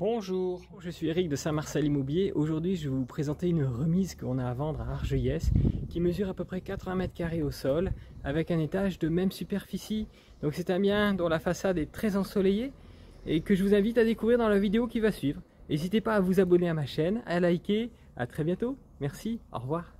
Bonjour, je suis Eric de Saint-Marcel Immobilier. Aujourd'hui, je vais vous présenter une remise qu'on a à vendre à Argeyès qui mesure à peu près 80 mètres carrés au sol avec un étage de même superficie. Donc c'est un bien dont la façade est très ensoleillée et que je vous invite à découvrir dans la vidéo qui va suivre. N'hésitez pas à vous abonner à ma chaîne, à liker. À très bientôt. Merci. Au revoir.